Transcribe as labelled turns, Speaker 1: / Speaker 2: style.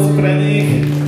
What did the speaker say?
Speaker 1: Los.